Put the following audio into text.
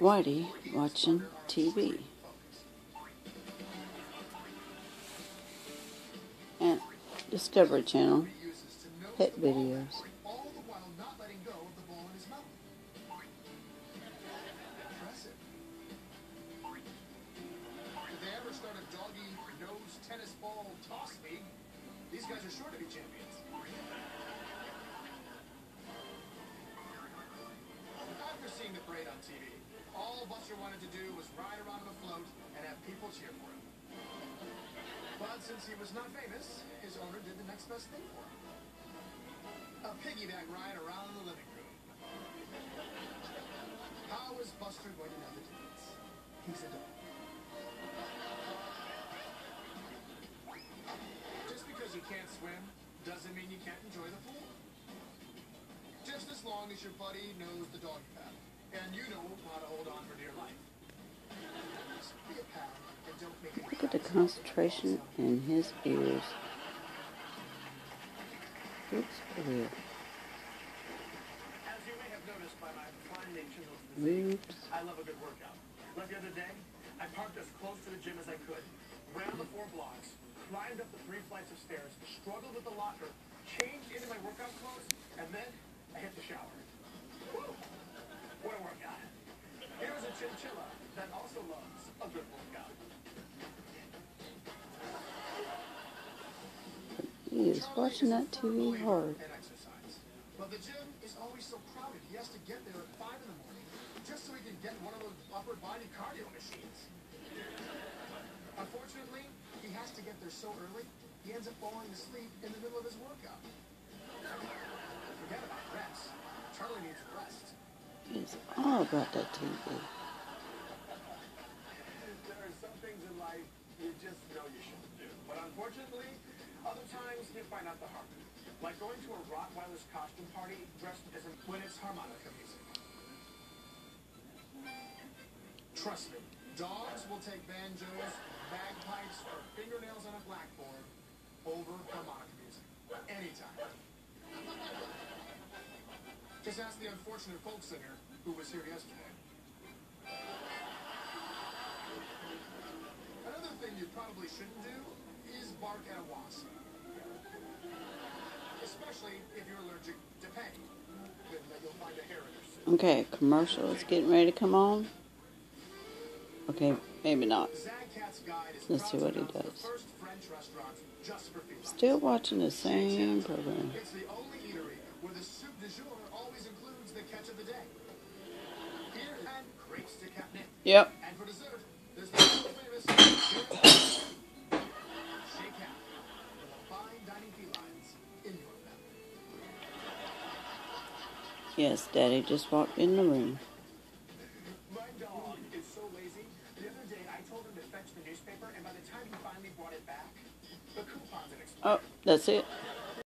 Whitey watching TV. And Discovery Channel pet videos. tennis ball toss league, these guys are sure to be champions. Buster wanted to do was ride around a float and have people cheer for him. But since he was not famous, his owner did the next best thing for him a piggyback ride around the living room. How is Buster going to know the difference? He's a dog. Just because you can't swim doesn't mean you can't enjoy the pool. Just as long as your buddy knows the doggy paddle and you know how to hold on for dear life. Just be a pal and don't make any Look at the concentration in his ears. Looks weird. As you may have noticed by my climbing chisels this Moves. I love a good workout. Like the other day, I parked as close to the gym as I could, ran the four blocks, climbed up the three flights of stairs, struggled with the locker, changed into my workout clothes, and then I hit the shower. Woo! What a workout. Here's a chinchilla that also loves a good workout. He is watching that TV hard. But the gym is always so crowded. He has to get there at 5 in the morning just so he can get one of those upper body cardio machines. Unfortunately, he has to get there so early, he ends up falling asleep in the middle of his workout. Forget about rest. Charlie needs rest. He's all about that TV. You just know you shouldn't do. But unfortunately, other times you find out the hard way. Like going to a Rottweiler's costume party dressed as a when it's harmonica music. Trust me, dogs will take banjos, bagpipes, or fingernails on a blackboard over harmonica music. Anytime. Just ask the unfortunate folk singer who was here yesterday. Probably shouldn't do is bark at a wasp. Especially if you're allergic to pain. Then you'll find a hair in your. Okay, commercial is getting ready to come on. Okay, maybe not. Zagcat's Guide is Let's see what he does. French restaurant just for felines. Still watching the same program. It's the only eatery where the soup du jour always includes the catch of the day. Here and grapes de catnip. Yep. Yes, Daddy just walked in the room. My dog is so lazy. The other day I told him to fetch the newspaper, and by the time he finally brought it back, the coupons had expired. Oh, that's it.